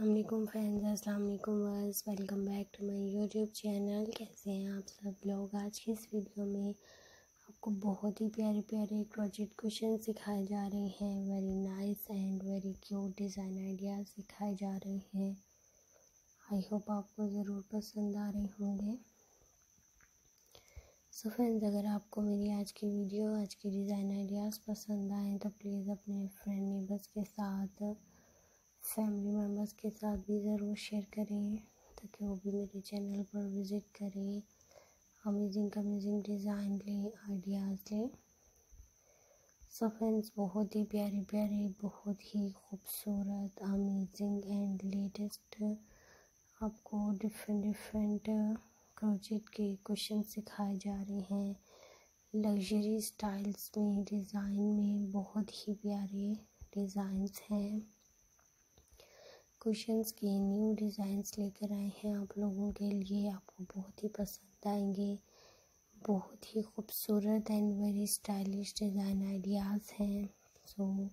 असलम फ्रेंड्स अस्सलाम वालेकुम verse welcome back to my YouTube channel. कैसे हैं आप सब लोग? आज की इस वीडियो में आपको बहुत ही प्यारे प्यारे प्रोजेक्ट क्वेश्चन सिखाए जा रहे हैं। Very nice and very cute design ideas सिखाए जा रहे हैं। आई होप आपको ज़रूर पसंद आ रहे होंगे। सो so फ्रेंड्स अगर आपको मेरी आज की वीडियो, आज की डिज़ाइन आइडियाज़ पसंद आएँ तो प्लीज़ अपने फ्रेंड नेबर्स के साथ फैमिली मेंबर्स के साथ भी ज़रूर शेयर करें, ताकि वो भी मेरे चैनल पर विज़िट करें। अमेजिंग अमेजिंग डिज़ाइन लें आइडियाज़ लें। सो फ्रेंड्स बहुत ही प्यारे प्यारे, बहुत ही खूबसूरत अमेजिंग एंड लेटेस्ट आपको डिफरेंट डिफरेंट प्रोजेक्ट के क्वेश्चन सिखाए जा रहे हैं। लग्जरी स्टाइल्स में डिज़ाइन में बहुत ही प्यारे डिज़ाइंस हैं। क्वेश्चंस के न्यू डिज़ाइंस लेकर आए हैं आप लोगों के लिए। आपको बहुत ही पसंद आएँगे। बहुत ही खूबसूरत and very stylish design ideas हैं। सो so,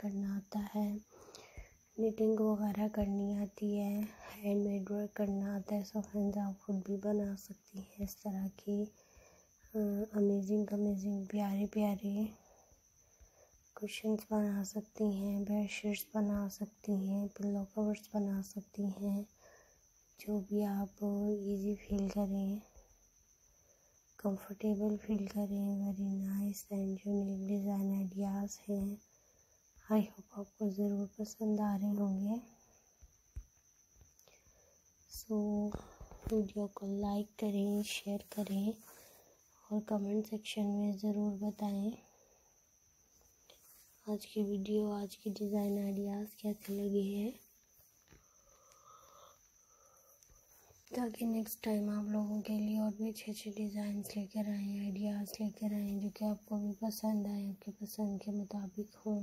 करना आता है। निटिंग वगैरह करनी आती है हैंडमेड वर्क करना आता है सो फ्रेंड्स आप खुद भी बना सकती हैं इस तरह की। अमेजिंग अमेजिंग प्यारे प्यारे कुशन्स बना सकती हैं बेडशीट्स बना सकती हैं पिल्लो कवर्स बना सकती हैं, जो भी आप इजी फील करें कंफर्टेबल फील करें very nice and unique design ideas हैं। आई होप आपको ज़रूर पसंद आ रहे होंगे। सो वीडियो को लाइक करें शेयर करें और कमेंट सेक्शन में ज़रूर बताएँ। आज की वीडियो, आज की डिज़ाइन आइडियाज़ कैसे लगे हैं? ताकि नेक्स्ट टाइम आप लोगों के लिए और भी अच्छे अच्छे डिज़ाइंस लेकर आएँ आइडियाज़ लेकर आएँ, जो कि आपको भी पसंद आए, आपके पसंद के मुताबिक हों।